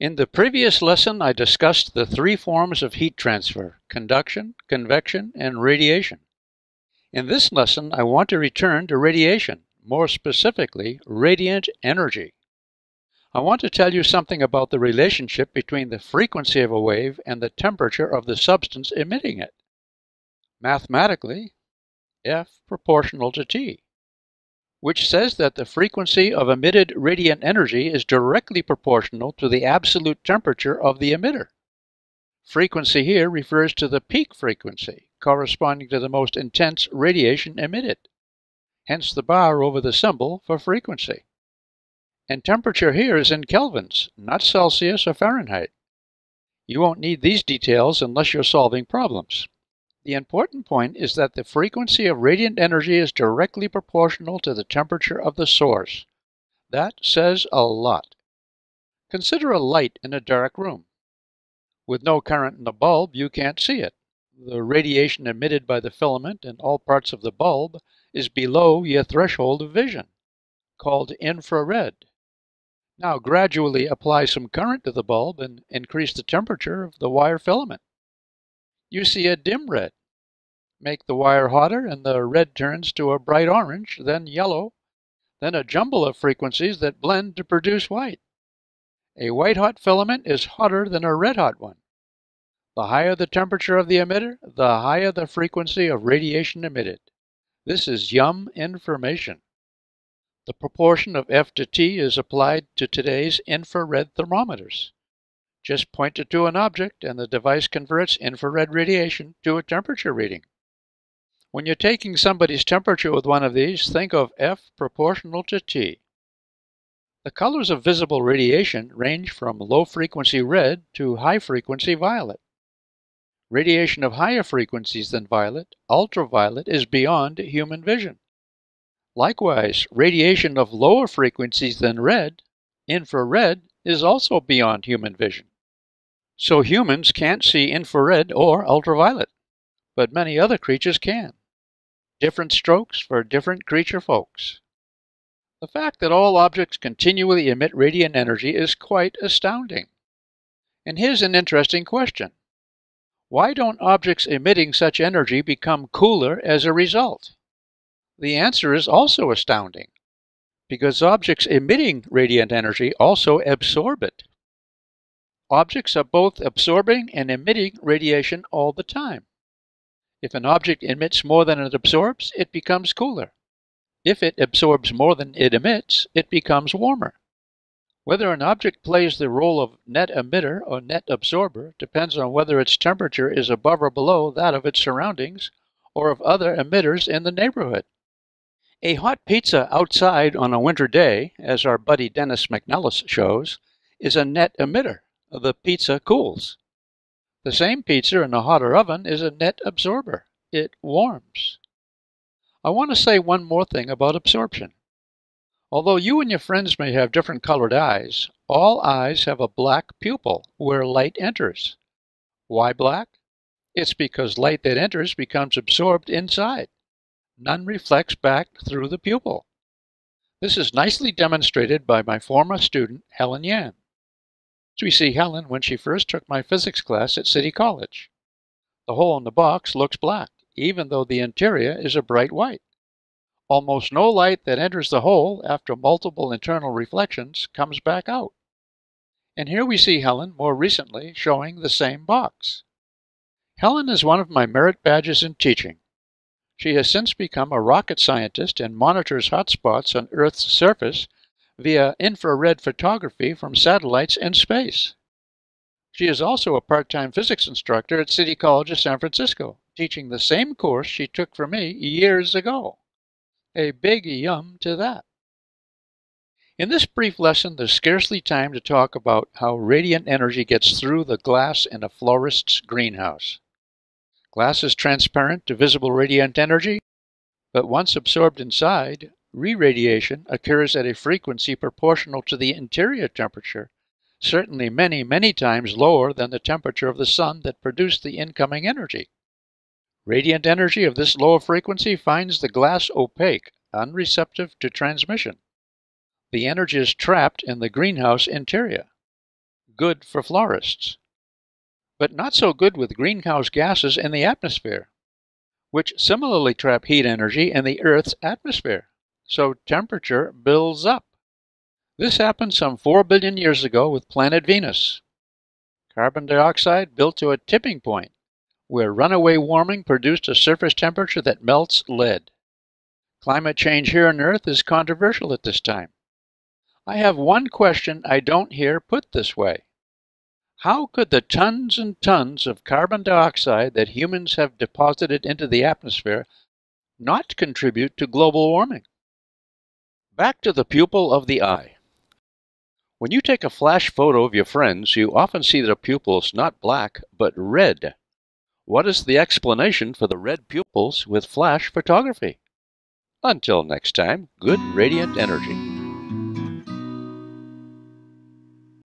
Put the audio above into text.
In the previous lesson, I discussed the three forms of heat transfer conduction, convection, and radiation. In this lesson, I want to return to radiation, more specifically, radiant energy. I want to tell you something about the relationship between the frequency of a wave and the temperature of the substance emitting it. Mathematically, F proportional to T which says that the frequency of emitted radiant energy is directly proportional to the absolute temperature of the emitter. Frequency here refers to the peak frequency, corresponding to the most intense radiation emitted, hence the bar over the symbol for frequency. And temperature here is in kelvins, not Celsius or Fahrenheit. You won't need these details unless you're solving problems. The important point is that the frequency of radiant energy is directly proportional to the temperature of the source. That says a lot. Consider a light in a dark room. With no current in the bulb, you can't see it. The radiation emitted by the filament in all parts of the bulb is below your threshold of vision, called infrared. Now gradually apply some current to the bulb and increase the temperature of the wire filament. You see a dim red. Make the wire hotter and the red turns to a bright orange, then yellow, then a jumble of frequencies that blend to produce white. A white hot filament is hotter than a red hot one. The higher the temperature of the emitter, the higher the frequency of radiation emitted. This is yum information. The proportion of F to T is applied to today's infrared thermometers. Just point it to an object and the device converts infrared radiation to a temperature reading. When you're taking somebody's temperature with one of these, think of F proportional to T. The colors of visible radiation range from low frequency red to high frequency violet. Radiation of higher frequencies than violet, ultraviolet, is beyond human vision. Likewise, radiation of lower frequencies than red, infrared, is also beyond human vision. So humans can't see infrared or ultraviolet, but many other creatures can. Different strokes for different creature folks. The fact that all objects continually emit radiant energy is quite astounding. And here's an interesting question. Why don't objects emitting such energy become cooler as a result? The answer is also astounding, because objects emitting radiant energy also absorb it. Objects are both absorbing and emitting radiation all the time. If an object emits more than it absorbs, it becomes cooler. If it absorbs more than it emits, it becomes warmer. Whether an object plays the role of net emitter or net absorber depends on whether its temperature is above or below that of its surroundings or of other emitters in the neighborhood. A hot pizza outside on a winter day, as our buddy Dennis McNellis shows, is a net emitter. The pizza cools. The same pizza in a hotter oven is a net absorber. It warms. I want to say one more thing about absorption. Although you and your friends may have different colored eyes, all eyes have a black pupil where light enters. Why black? It's because light that enters becomes absorbed inside. None reflects back through the pupil. This is nicely demonstrated by my former student, Helen Yan. We see Helen when she first took my physics class at City College. The hole in the box looks black, even though the interior is a bright white. Almost no light that enters the hole after multiple internal reflections comes back out. And here we see Helen more recently showing the same box. Helen is one of my merit badges in teaching. She has since become a rocket scientist and monitors hotspots on Earth's surface via infrared photography from satellites in space. She is also a part-time physics instructor at City College of San Francisco, teaching the same course she took for me years ago. A big yum to that. In this brief lesson, there's scarcely time to talk about how radiant energy gets through the glass in a florist's greenhouse. Glass is transparent to visible radiant energy, but once absorbed inside, Re-radiation occurs at a frequency proportional to the interior temperature, certainly many, many times lower than the temperature of the sun that produced the incoming energy. Radiant energy of this lower frequency finds the glass opaque, unreceptive to transmission. The energy is trapped in the greenhouse interior. good for florists. But not so good with greenhouse gases in the atmosphere, which similarly trap heat energy in the Earth's atmosphere, so temperature builds up. This happened some 4 billion years ago with planet Venus. Carbon dioxide built to a tipping point, where runaway warming produced a surface temperature that melts lead. Climate change here on Earth is controversial at this time. I have one question I don't hear put this way. How could the tons and tons of carbon dioxide that humans have deposited into the atmosphere not contribute to global warming? Back to the pupil of the eye. When you take a flash photo of your friends, you often see their pupils not black, but red. What is the explanation for the red pupils with flash photography? Until next time, good radiant energy.